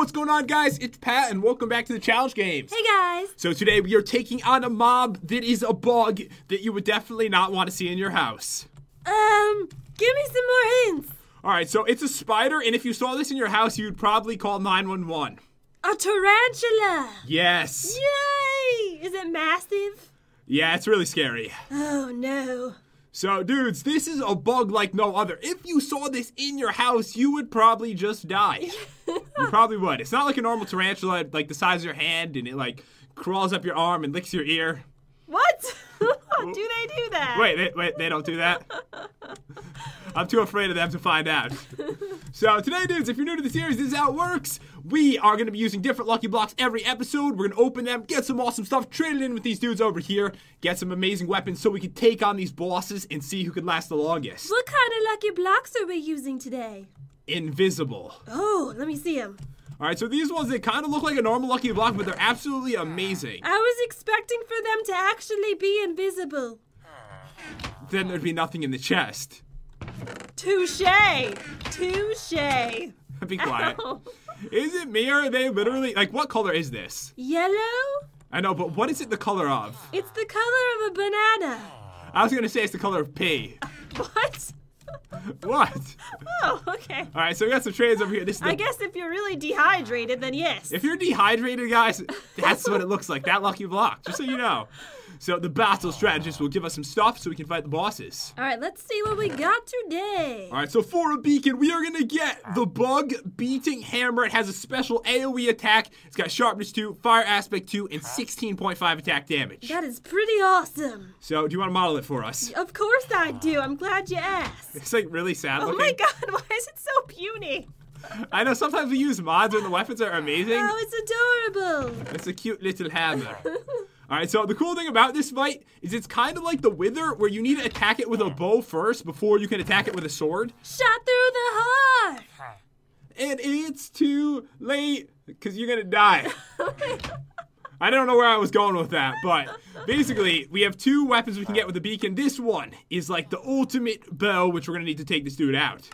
what's going on, guys? It's Pat, and welcome back to the challenge games. Hey guys. So today we are taking on a mob that is a bug that you would definitely not want to see in your house. Um, give me some more hints. All right, so it's a spider, and if you saw this in your house, you'd probably call 911. A tarantula. Yes. Yay! Is it massive? Yeah, it's really scary. Oh no. So, dudes, this is a bug like no other. If you saw this in your house, you would probably just die. you probably would. It's not like a normal tarantula, like the size of your hand, and it like crawls up your arm and licks your ear. What? do they do that? Wait, they, wait, they don't do that. I'm too afraid of them to find out. So today, dudes, if you're new to the series, this is how it works. We are going to be using different lucky blocks every episode. We're going to open them, get some awesome stuff, trade it in with these dudes over here, get some amazing weapons so we can take on these bosses and see who can last the longest. What kind of lucky blocks are we using today? Invisible. Oh, let me see them. All right, so these ones they kind of look like a normal lucky block, but they're absolutely amazing. I was expecting for them to actually be invisible. Then there'd be nothing in the chest. Touche. Touche. Be quiet. Ow. Is it me or are they literally like what color is this? Yellow? I know, but what is it the color of? It's the color of a banana. I was gonna say it's the color of pee. What? What? Oh, okay. All right, so we got some trades over here. This I guess if you're really dehydrated, then yes. if you're dehydrated, guys, that's what it looks like. That lucky block, just so you know. So the battle strategist will give us some stuff so we can fight the bosses. All right, let's see what we got today. All right, so for a beacon, we are gonna get the bug beating hammer. It has a special AOE attack. It's got sharpness two, fire aspect two, and 16.5 attack damage. That is pretty awesome. So do you want to model it for us? Of course I do. I'm glad you asked. It's like really sad Oh looking. my god, why is it so puny? I know sometimes we use mods when the weapons are oh, amazing. Oh, it's adorable. It's a cute little hammer. All right, so the cool thing about this fight is it's kind of like the Wither, where you need to attack it with a bow first before you can attack it with a sword. Shot through the heart. And it's too late because you're gonna die. I don't know where I was going with that, but basically, we have two weapons we can get with the beacon. This one is like the ultimate bow, which we're gonna need to take this dude out.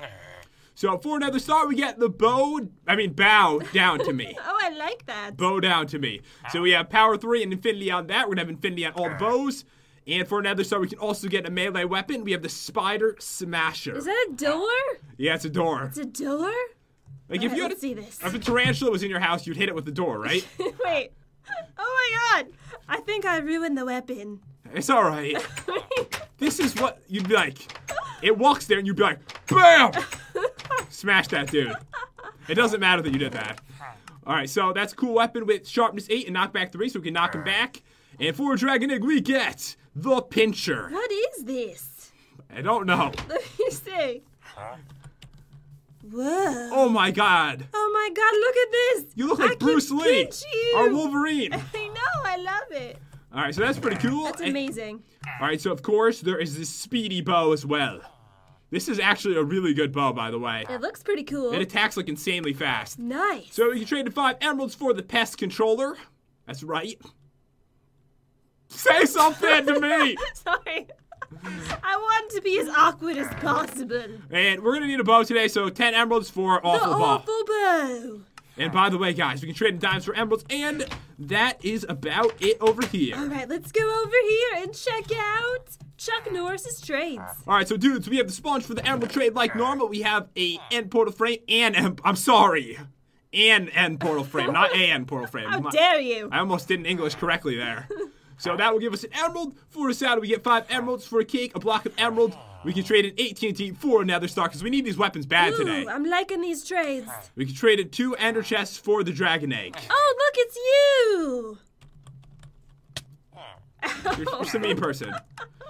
So for another start, we get the bow, I mean, bow down to me. Oh, I like that. bow down to me. So we have power three and infinity on that. We're gonna have infinity on all the bows. And for another star, we can also get a melee weapon. We have the Spider Smasher. Is that a door? yeah, it's a door. It's a door? Like if Alright, you had let's a, see this. if a tarantula was in your house, you'd hit it with the door, right? Wait. Oh my god. I think I ruined the weapon. It's all right. This is what you'd be like. It walks there, and you'd be like, BAM! Smash that dude. It doesn't matter that you did that. All right, so that's cool weapon with sharpness eight and knockback three, so we can knock him back. And for Dragon Egg, we get the Pincher. what is this? I don't know. Let me see. Whoa. Oh my God. Oh my god, look at this. You look like can Bruce Lee, our Wolverine. I know, I love it. All right, so that's pretty cool. That's And- amazing. all right, so of course there is this speedy bow as well. This is actually a really good bow, by the way. It looks pretty cool. It attacks like insanely fast. nice. So you can trade the five emeralds for the pest controller. That's right. Say something to me. Sorry. I want to be as awkward as possible. And we're gonna need a bow today, so ten emeralds for The awful bow. awful bow. And by the way, guys, we can trade in diamonds for emeralds, and that is about it over here. All right, let's go over here and check out Chuck Norris's trades. All right, so dudes, we have the sponge for the emerald trade like normal. We have a end portal frame and em- I'm sorry, an end portal frame, not a end portal frame. How dare you? I almost did an English correctly there. So that will give us an emerald. For a saddle, we get five emeralds. For a cake, a block of emerald. We can trade an TNT for another star because we need these weapons bad Ooh, today. I'm liking these trades. We can trade in two ender chests for the dragon egg. Oh, look, it's you. You're, you're some mean person.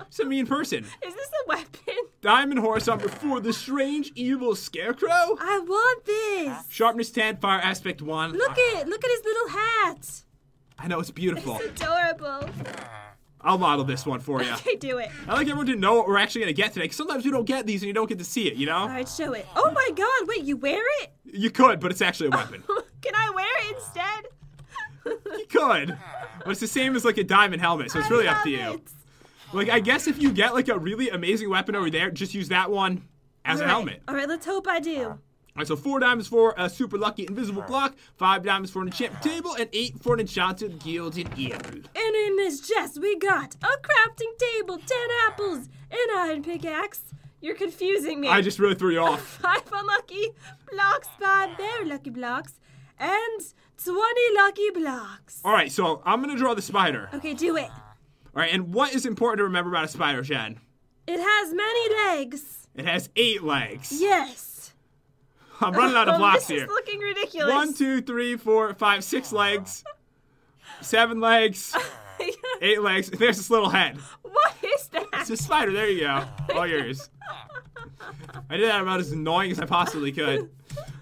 Some mean person. Is this a weapon? Diamond horse number four, the strange evil scarecrow. I want this. Sharpness 10, fire aspect 1. Look at look at his little hat. I know it's beautiful. It's adorable. I'll model this one for you. Okay, do it. I like everyone to know what we're actually gonna get today. Cause sometimes you don't get these and you don't get to see it. You know? All right, show it. Oh my God! Wait, you wear it? You could, but it's actually a weapon. Can I wear it instead? you could, but it's the same as like a diamond helmet, so it's I really up to you. it. Like I guess if you get like a really amazing weapon over there, just use that one as a All right. helmet. All right, let's hope I do. All right, so four diamonds for a super lucky invisible block, five diamonds for an enchanted table, and eight for an enchanted gilded earl. And in this chest, we got a crafting table, ten apples, an iron pickaxe. You're confusing me. I just really threw you off. five unlucky blocks, five very lucky blocks, and 20 lucky blocks. All right, so I'm gonna draw the spider. Okay, do it. All right, and what is important to remember about a spider, Jen? It has many legs. It has eight legs. Yes. I'm running out of blocks this here. is looking ridiculous. One, two, three, four, five, six legs, seven legs, eight legs. There's this little head. what is that? It's a spider. There you go. All yours. I did that about as annoying as I possibly could.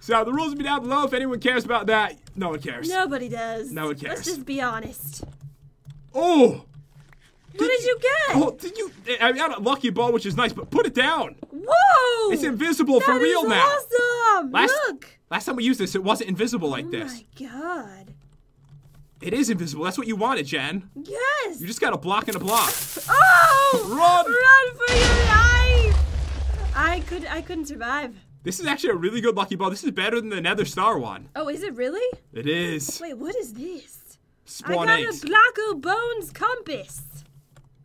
So the rules will be down below. If anyone cares about that, no one cares. Nobody does. No one cares. Let's just be honest. Oh, What did you get? oh, did you? Eh, I got a lucky ball, which is nice, but put it down. Whoa! It's invisible for real is now. Awesome! Last Look. last time we used this, it wasn't invisible like Oh this. Oh my god. It is invisible. That's what you wanted, Jen. Yes. You just got a block and a block. Oh! Run! Run for your life! I could. I couldn't survive. This is actually a really good lucky ball. This is better than the Nether Star one. Oh, is it really? It is. Wait, what is this? Spawn I got eggs. a Blocko Bones compass.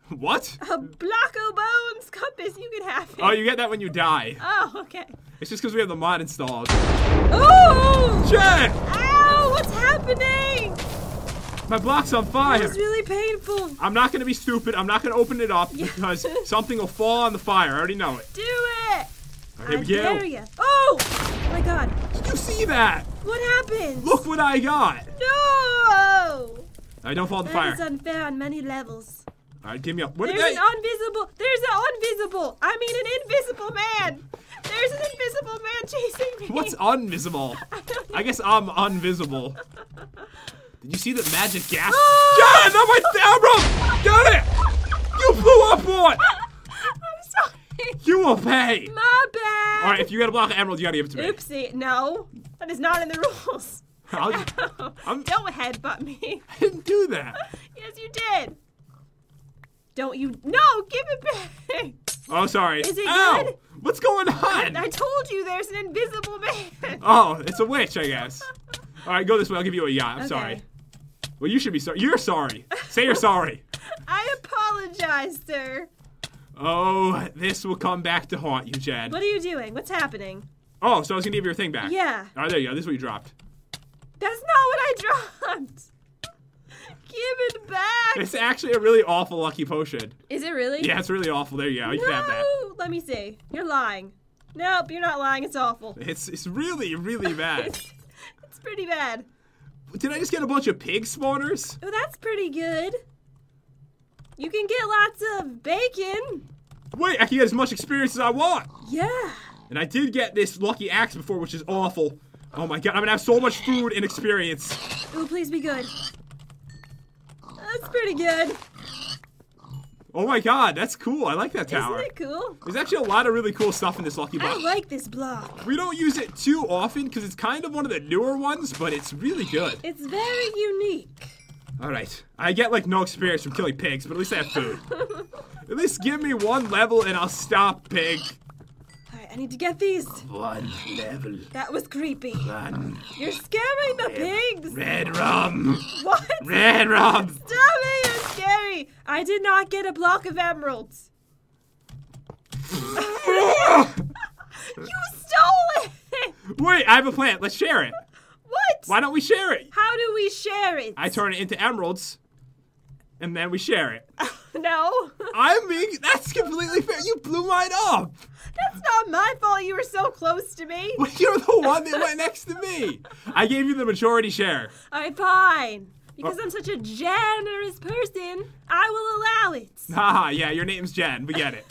what? A Blocko Bones compass. You can have it. Oh, you get that when you die. Oh, okay. It's just because we have the mod installed. Ooh! Jen! Ow! What's happening? My block's on fire. It's really painful. I'm not gonna be stupid. I'm not gonna open it up because something will fall on the fire. I already know it. Do it. Right, I here we dare go. ya. Oh! Oh my god. Did you see that? What happened? Look what I got. No! I don't fall in the That is fire. unfair on many levels. All right, give me up. What There's an invisible. There's an invisible. I mean, an invisible man. There's an invisible man chasing me. What's invisible? I I guess I'm invisible. Did you see the magic gas? Jen, not my camera! Got it! You blew up one! I'm sorry. You will pay! My bad. Alright, if you got a block of emerald, you gotta give it to me. Oopsie. No, that is not in the rules. I'll, I'm- Don't headbutt me. I didn't do that. Yes, you did. Don't you? No, give it back. Oh, sorry. Is it Ow! good? What's going on? I told you there's an invisible man. Oh, it's a witch, I guess. Alright, go this way. I'll give you a got. I'm Okay. sorry. Well, you should be sorry. You're sorry. Say you're sorry. I apologize, sir. Oh, this will come back to haunt you, Jed. What are you doing? What's happening? Oh, so I was gonna give you your thing back. Yeah. Alright, there you go. This is what you dropped. That's not what I dropped. Give it back. It's actually a really awful lucky potion. Is it really? Yeah, it's really awful. There you go. You can have that. No. Let me see. You're lying. Nope, you're not lying. It's awful. It's it's really really bad. It's, it's pretty bad. Did I just get a bunch of pig spawners? Oh, that's pretty good. You can get lots of bacon. Wait, I can get as much experience as I want. Yeah. And I did get this lucky axe before, which is awful. Oh my god, I'm gonna have so much food and experience. Oh, please be good. That's pretty good. Oh my god, that's cool. I like that tower. Isn't it cool? There's actually a lot of really cool stuff in this lucky box. I like this block. we don't use it too often because it's kind of one of the newer ones, but it's really good. It's very unique. All right, I get like no experience from killing pigs, but at least I have food. at least give me one level and I'll stop, pig. I need to get these. One level. That was creepy. One. You're scaring the pigs. Red rum. What? Red rum. Stop it! You're scary. I did not get a block of emeralds. You stole it. Wait, I have a plan. Let's share it. What? Why don't we share it? How do we share it? I turn it into emeralds, and then we share it. no. I'm being. That's completely fair. You blew mine up. That's not my fault. You were so close to me. Well, You're the one that went next to me. I gave you the majority share. All right, fine. Because. I'm such a generous person, I will allow it. Haha, yeah, your name's Jen. We get it.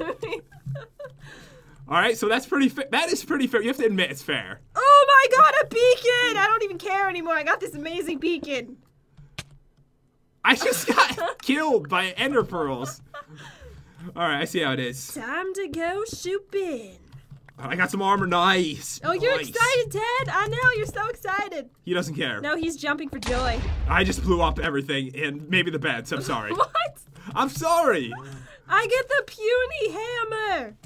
All right, so that's pretty fair. That is pretty fair. You have to admit it's fair. oh my god, a beacon! I don't even care anymore. I got this amazing beacon. I just got killed by ender pearls. All right, I see how it is. Time to go shopping. I got some armor. Nice. Oh, you're Nice. excited, Ted? I know, you're so excited. He doesn't care. No, he's jumping for joy. I just blew up everything and maybe the beds. I'm sorry. What? I'm sorry. I get the puny hammer.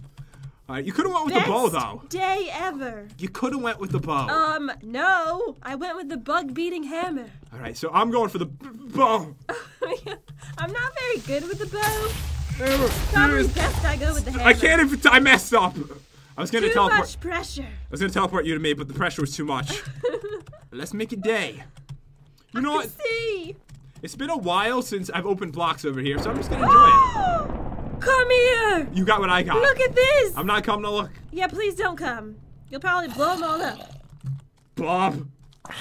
All right, you could have went with the bow Best though. day ever. You could have went with the bow. Um, no. I went with the bug beating hammer. All right, so I'm going for the bow. I'm not very good with the bow. There Probably best I go with the hammer. I can't even. T- I messed up. I was gonna Too teleport. much pressure. I was gonna teleport you to me, but the pressure was too much. Let's make a day. You know what? See. It's been a while since I've opened blocks over here, so I'm just gonna enjoy it. Come here. You got what I got. Look at this. I'm not coming to look. Yeah, please don't come. You'll probably blow them all up. Bob,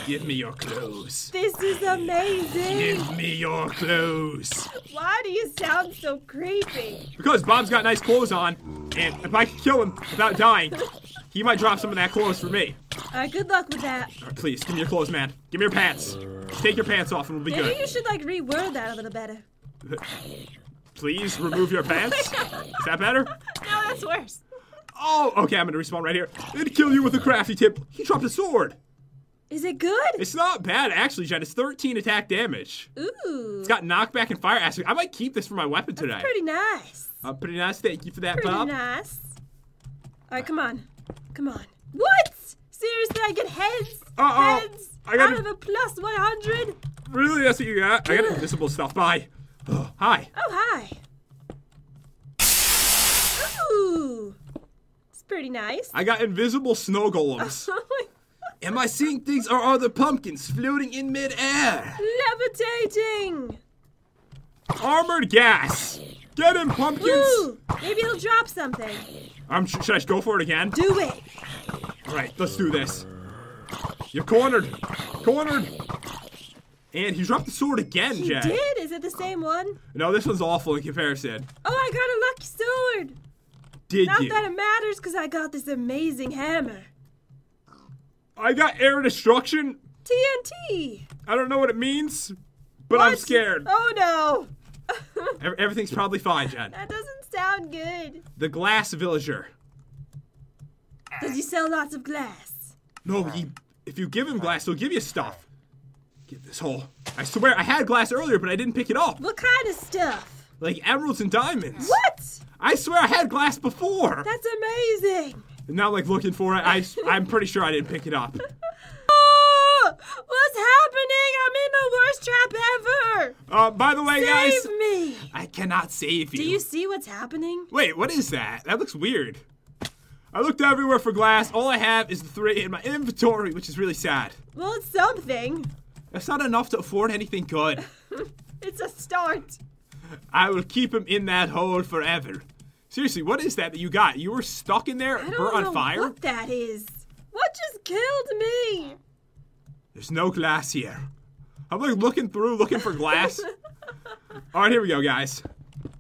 give me your clothes. This is amazing. Give me your clothes. Why do you sound so creepy? Because Bob's got nice clothes on, and if I kill him without dying, he might drop some of that clothes for me. All right, good luck with that. Right, please, give me your clothes, man. Give me your pants. Take your pants off and we'll be Maybe good. you should like reword that a little better. Please remove your pants. Is that better? No, that's worse. Oh, okay, I'm gonna respawn right here. And kill you with a crafty tip. He dropped a sword. Is it good? It's not bad, actually, Jen. It's 13 attack damage. Ooh, It's got knockback and fire aspect. I might keep this for my weapon today. pretty nice. Uh, pretty nice. Thank you for that, Pretty Bob. nice. All right, come on, come on. What? Seriously, I get heads. Uh-oh. Heads I gotta- out of a plus 100. Really? That's what you got? I got invisible stuff. Bye. Oh, hi. Oh hi. Ooh, it's pretty nice. I got invisible snow golems. Am I seeing things or are the pumpkins floating in midair? Levitating. Armored ghast. Get him, pumpkins. Maybe it'll drop something. Um, sh- should I go for it again? Do it. All right, let's do this. You're cornered. Cornered. And he dropped the sword again, You Jack. did? Is it the same one? No, this one's awful in comparison. Oh, I got a lucky sword. Did you? Not you? that it matters, cause I got this amazing hammer. I got air destruction. TNT. I don't know what it means, but I'm scared. Oh no. Everything's probably fine, Jen. that doesn't sound good. The glass villager. Does he sell lots of glass? No, he. If you give him glass, he'll give you stuff. Get this hole. I swear, I had glass earlier, but I didn't pick it up. What kind of stuff? Like emeralds and diamonds. What? I swear I had glass before. That's amazing. Now, like looking for it, I, I'm pretty sure I didn't pick it up. Oh, what's happening? I'm in the worst trap ever. Uh, by the way, guys, Save me. I cannot save you. Do you see what's happening? Wait, what is that? That looks weird. I looked everywhere for glass. All I have is the three in my inventory, which is really sad. Well, it's something. That's not enough to afford anything good. It's a start. I will keep him in that hole forever. Seriously, what is that that you got? You were stuck in there, I don't burnt know on fire? what that is. What just killed me? There's no glass here. I'm like looking through, looking for glass. All right, here we go, guys.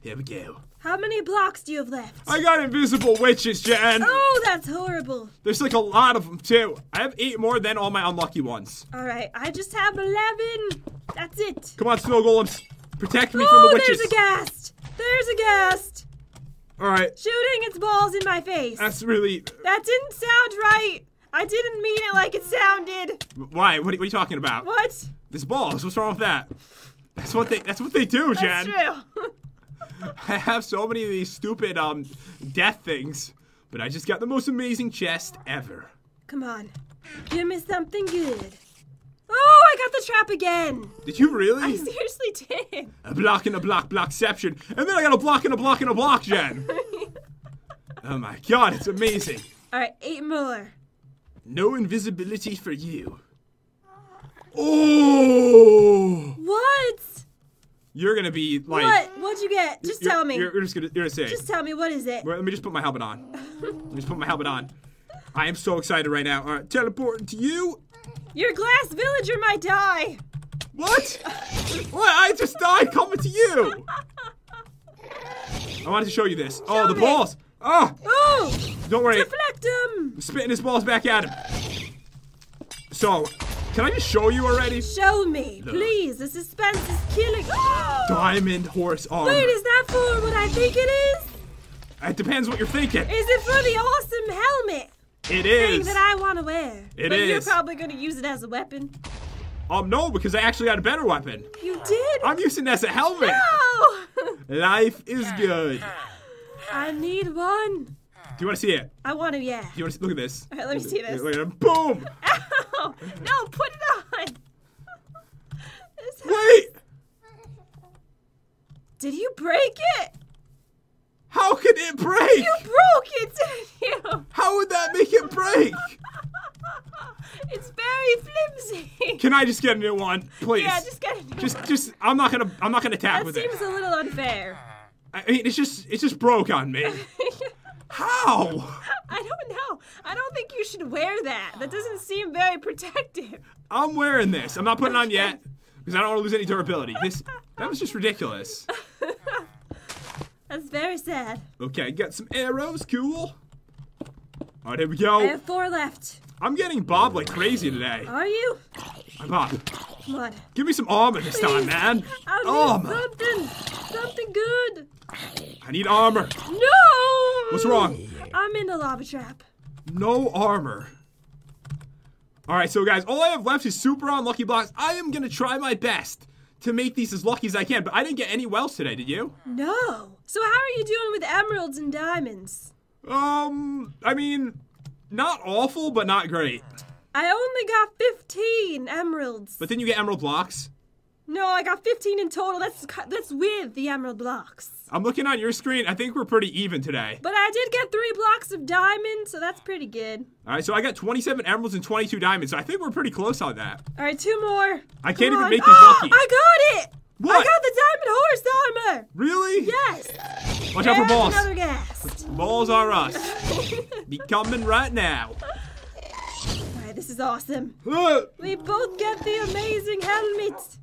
Here we go. How many blocks do you have left? I got invisible witches, Jen. Oh, that's horrible. There's like a lot of them too. I have eight more than all my unlucky ones. All right, I just have 11. That's it. Come on, snow golems. Protect me from Oh, the witches. Oh, there's a ghast. There's a ghast. All right, Shooting its balls in my face. that's really. That didn't sound right. I didn't mean it like it sounded. Why? What are, what are you talking about? What? This balls. What's wrong with that? That's what they. That's what they do, That's Jen. true. I have so many of these stupid um death things, but I just got the most amazing chest ever. Come on. Give me something good. I got the trap again. Did you really? I seriously did. a block and a block, blockception, and then I got a block and a block and a block, Jen. oh my god, it's amazing. All right, eight more. No invisibility for you. Oh, What? you're gonna be like. what? What'd you get? Just tell me. You're, you're just gonna. You're gonna say. Just tell me what is it? Wait, let me just put my helmet on. Let me just put my helmet on. I am so excited right now. All right, teleporting to you. Your glass villager might die. What? what? I just died coming to you. I wanted to show you this. Oh, the me. balls. Oh, Oh, don't worry. deflect him. Spitting his balls back at him. So, can I just show you already? Show me, please. The suspense is killing. Me. Diamond horse armor. Wait, is that for what I think it is? It depends what you're thinking. Is it for the awesome helmet It thing that I want to wear? It but you're probably gonna use it as a weapon. Um, no, because I actually got a better weapon. You did? I'm using it as a helmet. no! Life is good. I need one. Do you want to see it? I want to, yeah. Do you want to look at this? All right, let me see this. Look at it. Boom! Ow! No, put it on. Wait! Did you break it? How could it break? You broke it, didn't you? How would that make it break? It's very flimsy. Can I just get a new one, please? Yeah, just get it. just, just. I'm not gonna, I'm not gonna tap that with it. Seems a little unfair. I mean, it's just, it's just broke on me. How? I don't know. I don't think you should wear that. That doesn't seem very protective. I'm wearing this. I'm not putting it on yet because I don't want to lose any durability. This, that was just ridiculous. That's very sad. Okay, got some arrows. Cool. All right, here we go. I have four left. I'm getting Bob like crazy today. Are you? Hi, Bob. On. Give me some armor this time, man. I need Armor. something. Something good. I need armor. No! What's wrong? I'm in a lava trap. No armor. All right, so guys, all I have left is super unlucky blocks. I am gonna try my best to make these as lucky as I can, but I didn't get any wells today. Did you? No. So how are you doing with emeralds and diamonds? Um, I mean, not awful, but not great. I only got 15 emeralds. But then you get emerald blocks. No, I got 15 in total. That's that's with the emerald blocks. I'm looking on your screen. I think we're pretty even today. But I did get three blocks of diamond, so that's pretty good. All right, so I got 27 emeralds and 22 diamonds. So I think we're pretty close on that. All right, two more. I can't Come even make these ah, lucky. I got it. What? I got the diamond horse armor. Really? Yes. Watch out for balls. Another ghast. Balls are us. Be coming right now. All right, this is awesome. We both get the amazing helmet.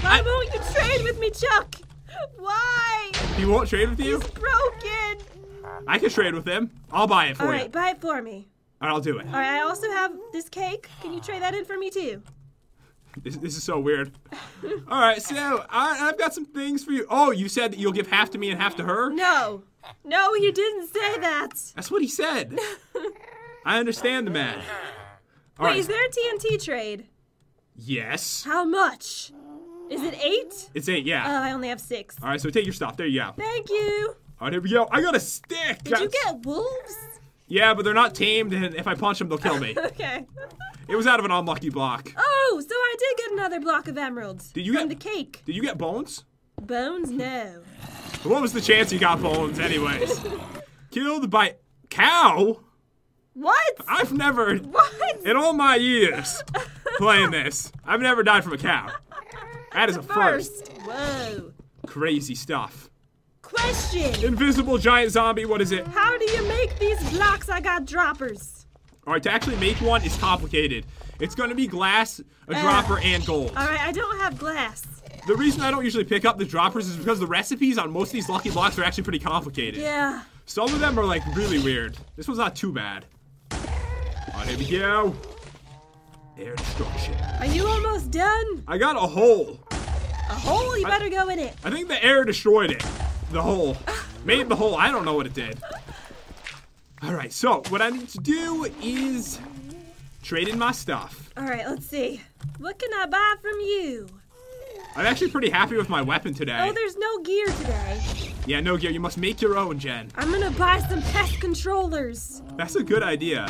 Why won't you trade with me, Chuck? Why? he won't trade with you? It's broken. I can trade with him. I'll buy it for All you. right, buy it for me. All right, I'll do it. All right, I also have this cake. Can you trade that in for me too? This, this is so weird. All right, so I, I've got some things for you. Oh, you said that you'll give half to me and half to her? No. No, you didn't say that. That's what he said. I understand the man. All Wait, right. is there a TNT trade? Yes. How much? Is it eight? It's eight, yeah. Oh, I only have six. All right, so take your stuff. There you go. Thank you. All right, here we go. I got a stick. Did you get wolves? Yeah, but they're not tamed, and if I punch them, they'll kill me. Okay. it was out of an unlucky block. Oh, so I did get another block of emeralds. Did you get- the cake? Did you get bones? Bones? No. What was the chance you got bones, anyways? Killed by cow? What? I've never, What? in all my years playing this, I've never died from a cow. That is a first. First. Whoa. Crazy stuff. Question. Invisible giant zombie, what is it? How do you make these blocks? I got droppers. Alright, to actually make one is complicated. It's gonna be glass, a dropper, and gold. All right, I don't have glass. The reason I don't usually pick up the droppers is because the recipes on most of these lucky blocks are actually pretty complicated. Yeah. Some of them are like really weird. This one's not too bad. Alright, here we go. Air destruction. Are you almost done? I got a hole. A hole? You better go in it. I think the air destroyed it. The hole. Made the hole. I don't know what it did. Alright, so what I need to do is trade in my stuff. All right, let's see. What can I buy from you? I'm actually pretty happy with my weapon today. Oh, there's no gear today. yeah, no gear. You must make your own, Jen. I'm gonna buy some pest controllers. That's a good idea.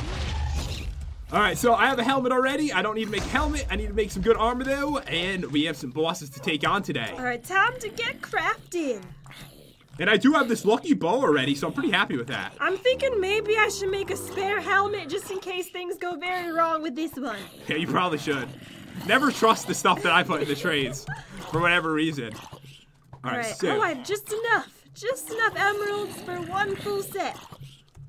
Alright, so I have a helmet already. I don't need to make a helmet. I need to make some good armor, though. And we have some bosses to take on today. All right, time to get crafting. And I do have this lucky bow already, so I'm pretty happy with that. I'm thinking maybe I should make a spare helmet just in case things go very wrong with this one. Yeah, you probably should. Never trust the stuff that I put in the trades for whatever reason. All Alright, so. oh, I have just enough. Just enough emeralds for one full set.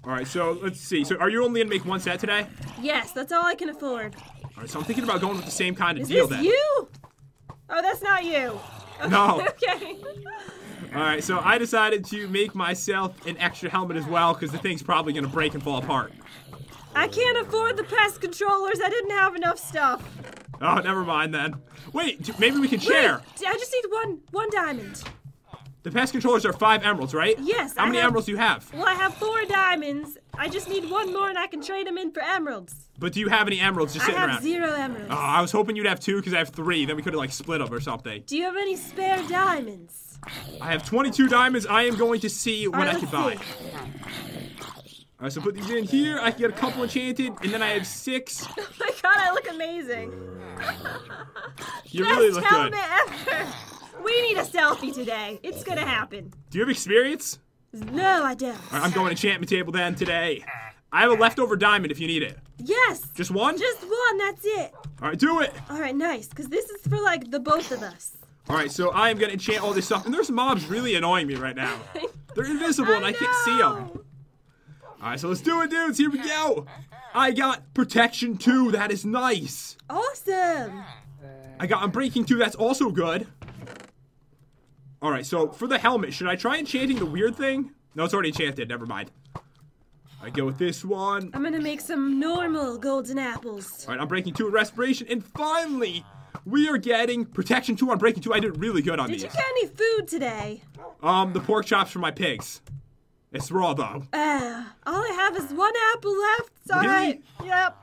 Alright, so let's see. So are you only gonna make one set today? Yes, that's all I can afford. Alright, so I'm thinking about going with the same kind of Is deal this then. you? Oh, that's not you. No. Okay. Alright, so I decided to make myself an extra helmet as well, because the thing's probably gonna break and fall apart. I can't afford the pest controllers. I didn't have enough stuff. Oh, never mind then. Wait, maybe we can share. Wait, I just need one one diamond. The pest controllers are five emeralds, right? Yes, How I many have- emeralds do you have? Well, I have four diamonds. I just need one more, and I can trade them in for emeralds. But do you have any emeralds just I have around? zero emeralds. Oh, I was hoping you'd have two because I have three. Then we could have like split them or something. Do you have any spare diamonds? I have 22 diamonds. I am going to see what All I can buy. see. right, so put these in here. I can get a couple enchanted, and then I have six. Oh my god, I look amazing. You Best really look good. ever. We need a selfie today. It's gonna happen. Do you have experience? No, I don't. Right, I'm going enchantment table then today. I have a leftover diamond if you need it. Yes. Just one? Just one. That's it. All right, do it. All right, nice. Cause this is for like the both of us. All right, so I am gonna enchant all this stuff, and there's mobs really annoying me right now. They're invisible, and I can't see them. All right, so let's do it, dudes. Here we go. I got protection two. That is nice. Awesome. I got unbreaking two. That's also good. All right, so for the helmet, should I try enchanting the weird thing? No, it's already enchanted. Never mind. I go with this one. I'm gonna make some normal golden apples. All right, I'm breaking two respiration, and finally, we are getting protection two unbreaking two. I did really good on Did these. Did you get any food today? Um, the pork chops for my pigs. It's raw though. Uh, all I have is one apple left. It's all Really? right. Yep.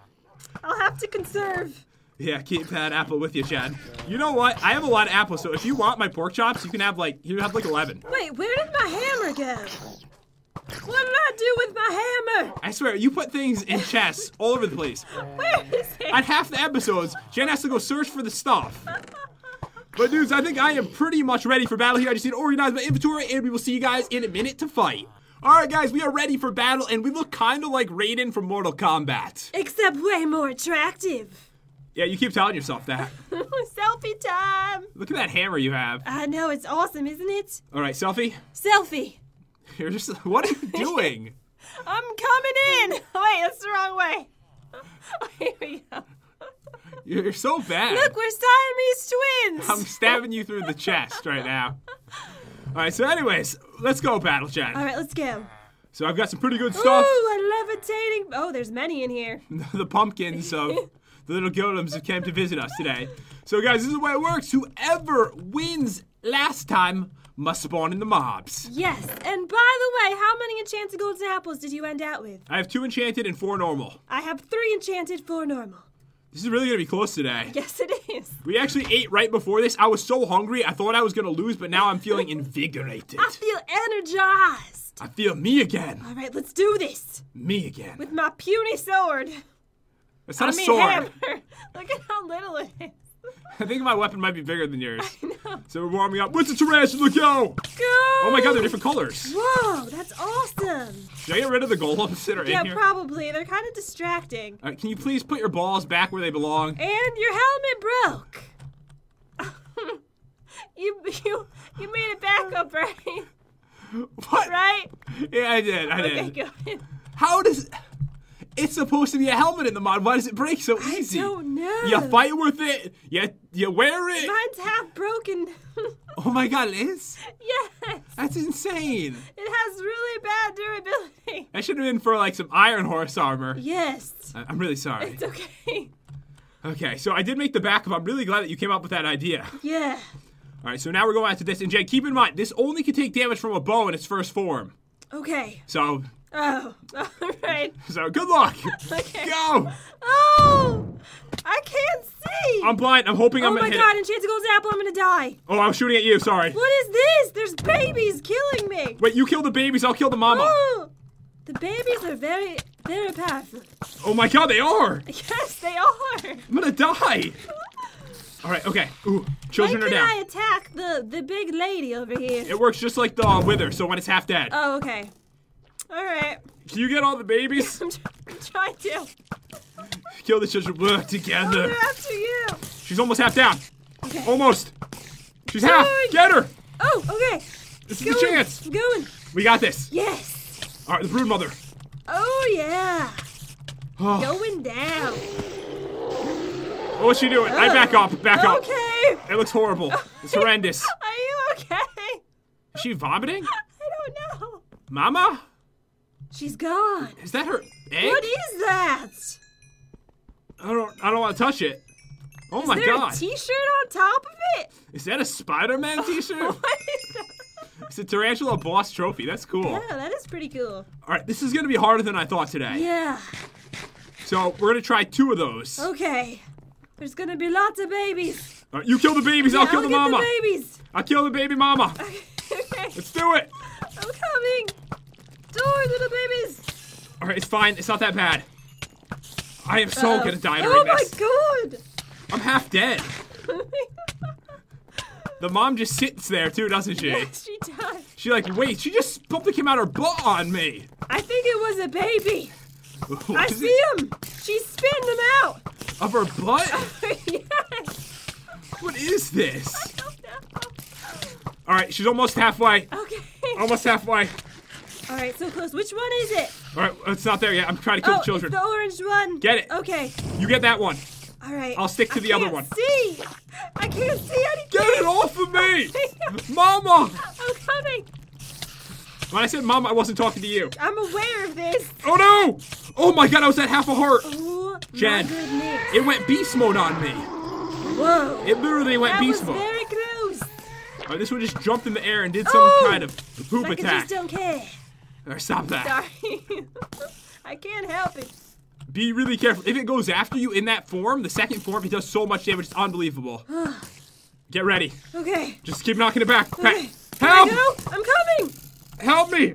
I'll have to conserve. Yeah, keep that apple with you, Chad. You know what? I have a lot of apples, so if you want my pork chops, you can have like you have like eleven. Wait, where did my hammer go? What did I do with my hammer? I swear, you put things in chests all over the place. Where is it? At half the episodes, Jen has to go search for the stuff. But dudes, I think I am pretty much ready for battle here. I just need to organize my inventory, and we will see you guys in a minute to fight. All right, guys, we are ready for battle, and we look kind of like Raiden from Mortal Kombat. Except way more attractive. Yeah, you keep telling yourself that. Selfie time. Look at that hammer you have. I know it's awesome, isn't it? All right, selfie. Selfie. You're just. What are you doing? I'm coming in. Wait, that's the wrong way. Oh, here we go. You're so bad. Look, we're Siamese twins. I'm stabbing you through the chest right now. All right, so anyways, let's go battle chat. All right, let's go. So I've got some pretty good stuff. Ooh, a levitating. Oh, there's many in here. the pumpkins of the little golems have came to visit us today. So guys, this is the way it works. Whoever wins last time must spawn in the mobs. Yes, and by the way, how many enchanted golden apples did you end out with? I have two enchanted and four normal. I have three enchanted, four normal. This is really gonna be close today. Yes, it is. We actually ate right before this. I was so hungry, I thought I was gonna lose, but now I'm feeling invigorated. I feel energized. I feel me again. All right, let's do this Me again. with my puny sword. It's not I a mean, sword. hammer. Look at how little it is. I think my weapon might be bigger than yours. So we're warming up. What's a tarantula go? Go! Oh my god, they're different colors. Whoa, that's awesome. Should I get rid of the golems that are Yeah, in here? probably. They're kind of distracting. Right, can you please put your balls back where they belong? And your helmet broke. you you you made it back up, right? What? Right? Yeah, I did. I Okay, did. good. How does? It's supposed to be a helmet in the mod. Why does it break so easy? I don't know. You fight with it. You you wear it. Mine's half broken. Oh my god, Liz, yes. that's insane. It has really bad durability. That should have been for like some Iron Horse armor. Yes. I- I'm really sorry. It's okay. Okay, so I did make the backup. I'm really glad that you came up with that idea. Yeah. All right, so now we're going after this. And Jay, keep in mind, this only can take damage from a bow in its first form. Okay. So, Oh. All right. so good luck. Okay. Go. Oh! I can't see. I'm blind. I'm hoping oh I'm my gonna hit god, it. Enchanted Golden Apple, I'm gonna die. Oh, I'm shooting at you. Sorry. What is this? There's babies killing me. Wait, you kill the babies. I'll kill the mama. Oh, the babies are very, very powerful. Oh my god, they are. Yes, they are. I'm gonna die. All right. Okay. Ooh, children when are can down. I attack the the big lady over here? It works just like the wither. So when it's half dead, Oh, okay. All right. can you get all the babies? I'm, I'm trying to. Kill the children. Oh, together. they're after you. She's almost half down. Okay. Almost. She's half. Get her. Oh, okay. This is Going. the chance. I'm going. We got this. Yes. All right, the brood mother. Oh yeah. Oh, Going down. what's she doing? I oh. back up. Back up. Okay. It looks horrible. It's horrendous. Are you okay? Is she vomiting? I don't know. Mama? She's gone. Is that her egg? What is that? I don't. I don't want to touch it. Oh Is my there god! a T-shirt on top of it? is that a Spider-Man T-shirt? What is that? it's a Tarantula Boss Trophy. That's cool. Yeah, that is pretty cool. All right, this is gonna be harder than I thought today. Yeah. So we're gonna try two of those. Okay. There's gonna be lots of babies. All right, you kill the babies. I'll Yeah, kill the get mama. the babies. I'll kill the baby mama. okay. Let's do it. I'm coming. Door, little babies. All right, it's fine. It's not that bad. I am so uh, gonna die Oh during my god! I'm half dead. The mom just sits there too, doesn't she? yes, she does. She like, wait, she just something came out of her butt on me. I think it was a baby. I see it? him. She's spitting them out. Of her butt? yes. What is this? I don't know. All right, she's almost halfway. Okay. Almost halfway. All right, so close. Which one is it? All right, it's not there yet. I'm trying to kill oh, the children. the orange one. Get it. Okay. You get that one. All right. I'll stick to I the other one. See. I can't see anything. Get it off of me! Mama! I'm coming. When I said mama, I wasn't talking to you. I'm aware of this. Oh no! Oh my god, I was at half a heart. Oh Jen. It went beast mode on me. Whoa. It literally went that beast was mode. very close. Right, this one just jumped in the air and did some Oh! kind of poop Like I just don't care. Right, stop that. Sorry. I can't help it. Be really careful. If it goes after you in that form, the second form, it does so much damage. It's unbelievable. Get ready. Okay. Just keep knocking it back. Okay. Help! I go. I'm coming. Help me!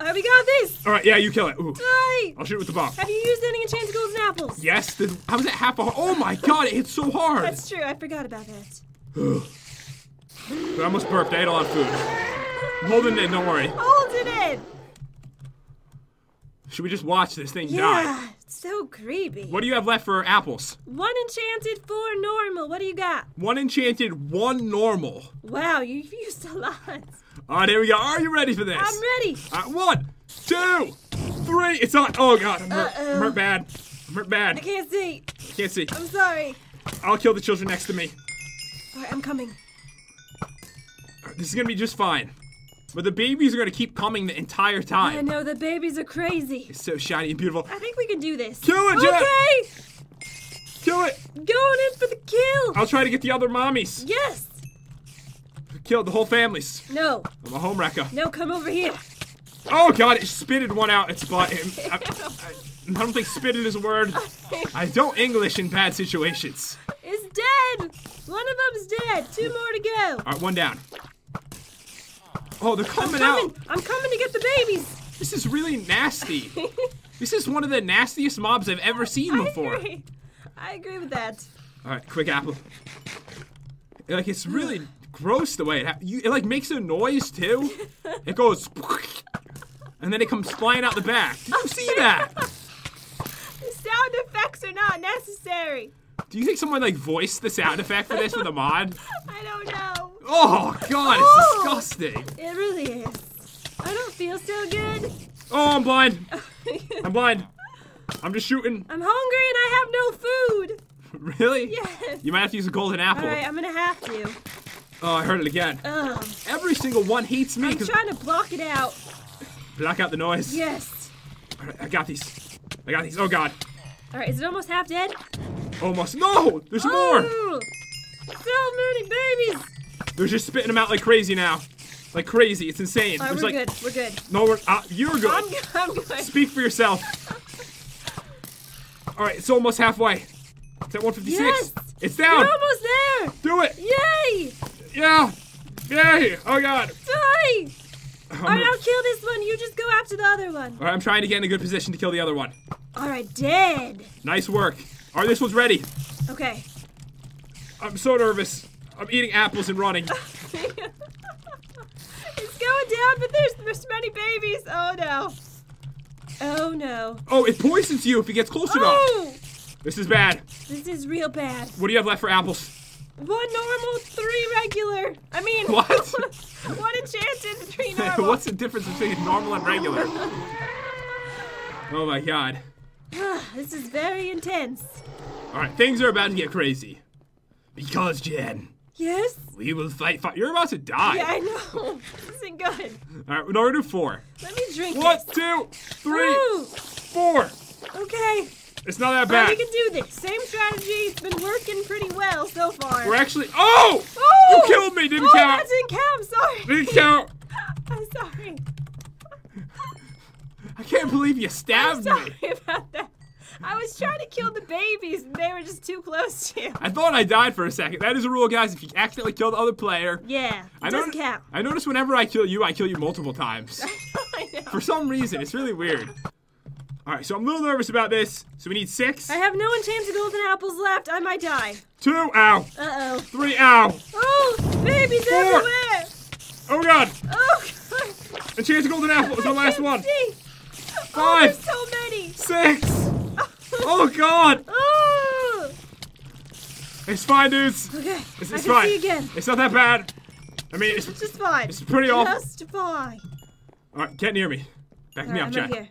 Right, we got this. All right, yeah, you kill it. Ooh, Right. I'll shoot it with the bomb. Have you used any enchanted golden apples? Yes, the, I was at half a heart. Oh my god, it hit so hard. That's true. I forgot about that. I almost burped. I ate a lot of food. I'm holding it in, don't worry. Holding it. Should we just watch this thing die? Yeah. It's so creepy. What do you have left for apples? One enchanted, four normal. What do you got? One enchanted, one normal. Wow, you've used a lot. All right, here we go. Are you ready for this? I'm ready. Uh, one, two, three. It's on. Oh god, I'm hurt. I'm hurt bad. I'm hurt bad. I can't see. Can't see. I'm sorry. I'll kill the children next to me. All right, I'm coming. This is gonna be just fine. But the babies are gonna keep coming the entire time. I know the babies are crazy. It's so shiny and beautiful. I think we can do this. Kill it, Jen! Okay, Kill it! going in for the kill. I'll try to get the other mommies. Yes. Kill the whole families. No. I'm a home wrecker. No, come over here. Oh god, it spitted one out its butt. I, I, I don't think spitted is a word. I don't English in bad situations. It's dead. One of them's dead. Two more to go. All right, one down. Oh, they're I'm coming coming. out. I'm coming to get the babies. This is really nasty. This is one of the nastiest mobs I've ever seen I before. agree. I agree with that. All right, quick apple. Like it's really gross the way it you, it like makes a noise too. It goes, and then it comes flying out the back. Did you see that? The sound effects are not necessary. Do you think someone like voiced the sound effect for this with a mod? I don't know. Oh god, Oh. it's disgusting. It really is. I don't feel so good. Oh, I'm blind. I'm blind. I'm just shooting. I'm hungry and I have no food. Really? Yes. You might have to use a golden apple. All right, I'm gonna have to. Oh, I heard it again. Um, Every single one hates me I'm trying to block it out. block out the noise. Yes. All right, I got these. I got these. Oh god. All right, is it almost half dead? Almost. No, there's more. Oh, so many babies. They're just spitting them out like crazy now. Like crazy. It's insane. Right, we're like good. We're good. no. We're, uh, you're good. I'm good. I'm good. Speak for yourself. All right, it's almost halfway. It's at 156. Yes. It's down. You're almost there. Do it. Yay! Yeah. Yay. Oh god. Die! I'm, All right, I'll kill this one. You just go after the other one. All right, I'm trying to get in a good position to kill the other one. All right, dead. Nice work. All right, this one's ready. Okay. I'm so nervous. I'm eating apples and running. it's going down, but there's there's many babies. Oh no. Oh no. Oh, it poisons you if it gets close enough. Oh, This is bad. this is real bad. What do you have left for apples? One normal, three regular. I mean, What? one enchanted, three normal. What's the difference between normal and regular? Oh my god. this is very intense. All right, things are about to get crazy. Because, Jen, Yes. we will fight. Fi- You're about to die. Yeah, I know. This isn't good. All right, we're gonna do four. Let me drink One, this. two, three, Ooh, four. okay. It's not that All right, bad. we can do this. Same strategy. It's been working pretty well so far. We're actually. Oh! Oh! You killed me. Didn't oh, count. That didn't count. I'm sorry. Didn't count. I'm sorry. I can't believe you I'm stabbed sorry me. about that. I was trying to kill the babies, and they were just too close to you. I thought I died for a second. That is a rule, guys. If you accidentally kill the other player, Yeah, it I doesn't notice- count. I notice whenever I kill you, I kill you multiple times. I know. For some reason, it's really weird. All right, so I'm a little nervous about this. So we need six, I have no enchanted golden apples left. I might die. two, ow, Uh oh. three, ow. Oh, babies Four. everywhere. Oh god, Oh, God. enchanted golden apple is the last one. See? Oh, Five. there's so many. Six. Oh god, Oh. it's fine, dudes. Okay. It's, I it's can fine. see again. It's not that bad. I mean, it's, It's just fine. it's pretty awful. Just fine. All right, get near me. Back me All up, right, I'm Jack. right.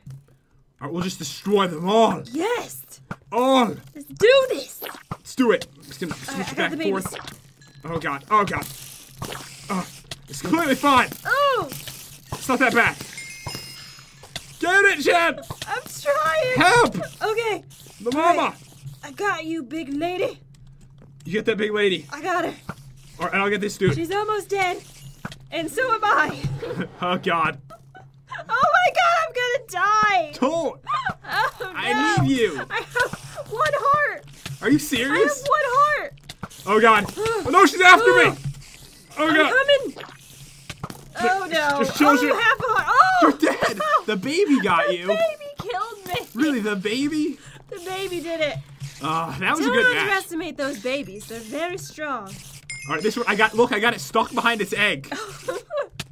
All right, we'll just destroy them all. Yes. All. Let's do this. Let's do it. I'm just gonna switch Alright, I back and forth. Oh god. Oh god. Oh, it's completely fine. Oh, It's not that bad. Get it, Chad. I'm trying. Help. Okay. The mama. I got you, big lady. You get that big lady. I got her. Right, and I'll get this dude. She's almost dead. And so am I. Oh god. Oh my god, I'm gonna die. Don't. Oh, no. I need you. I have one heart. Are you serious? I have one heart. Oh god. Oh no, she's after me. Oh god. I'm coming. Oh no. just oh, you- half a heart. Oh, You're dead. The baby got the you. The baby killed me. Really, the baby? The baby did it. Oh, that was a Don't good match. underestimate those babies. They're very strong. All right, this one I got. Look, I got it stuck behind its egg.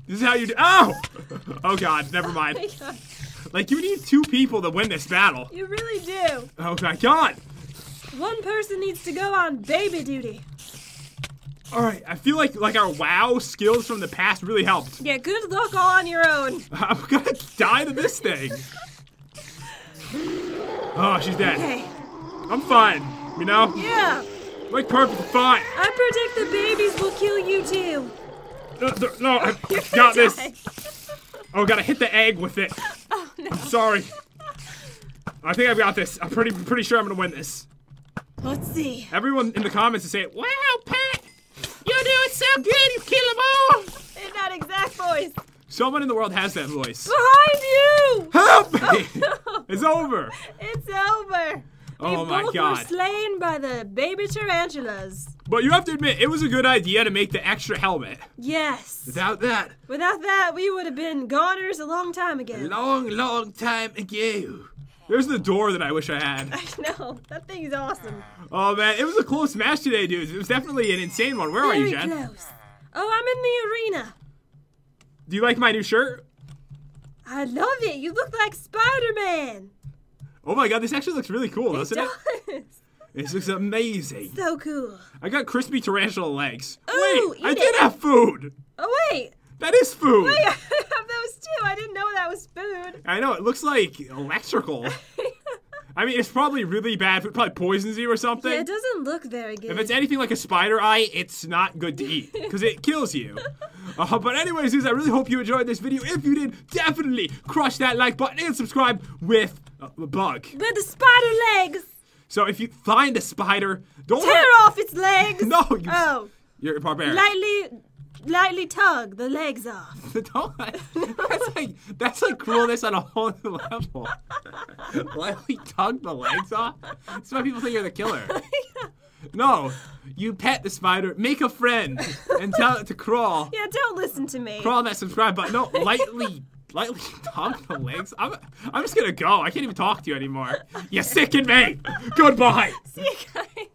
This is how you do. Oh! Oh God, never oh mind. Like you need two people to win this battle. you really do. Oh my God! One person needs to go on baby duty. All right, I feel like like our WoW skills from the past really helped. Yeah, good luck all on your own. I'm gonna die to this thing. Oh, she's dead. Okay. I'm fine. You know, Yeah. like perfect fine. I predict the babies will kill you too. No, no, no, I got this. Oh, gotta hit the egg with it. Oh no. Sorry. I think I've got this. I'm pretty pretty sure I'm gonna win this. Let's see. Everyone in the comments is saying, "Wow, Pat, you're so. You kill them all." In that exact voice. Someone in the world has that voice. Behind you! Help me! It's over. It's over. Oh they my both God. were slain by the baby tarantulas. But you have to admit, it was a good idea to make the extra helmet. Yes. Without that, Without that, we would have been goners a long time ago. long, long time ago. There's the door that I wish I had. I know. That thing's awesome. Oh man, it was a close match today, dudes. It was definitely an insane one. Where are you, Jen? close. Oh, I'm in the arena. Do you like my new shirt? I love it. You look like Spider-Man. Oh my god, this actually looks really cool, It doesn't it? does. This looks amazing. So cool. I got crispy tarantula legs. Ooh, Wait, I did it. have food. Oh wait. That is food. Wait, I have those too. I didn't know that was food. I know, it looks like electrical. I mean, it's probably really bad. It probably poisons you or something. Yeah, it doesn't look very good. If it's anything like a spider eye, it's not good to eat because it kills you. Uh, but anyways, dudes, I really hope you enjoyed this video. If you did, definitely crush that like button and subscribe with uh, a bug. With the spider legs. So if you find a spider, don't Tear let- off its legs. No, you, Oh, you're a barbarian. lightly, lightly tug the legs off. That's like that's like cruelness on a whole new level. Lightly tug the legs off. That's why people think you're the killer. No, you pet the spider, make a friend, and tell it to crawl. Yeah, don't listen to me. Crawl on that subscribe button. No, lightly, lightly tug the legs. I'm, I'm just gonna go. I can't even talk to you anymore. You sicken me. Goodbye. See you guys.